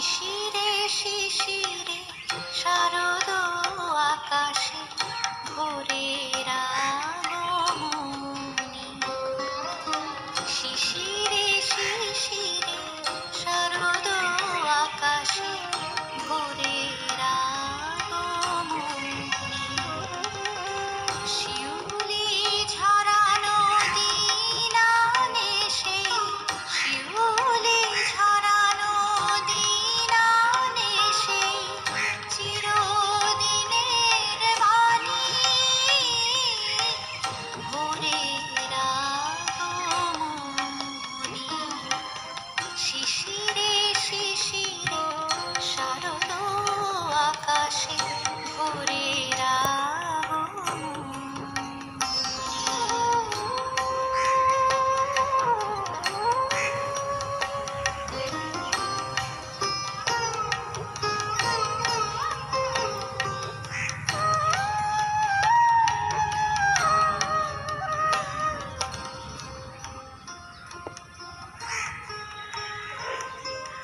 শিশিরে শিশির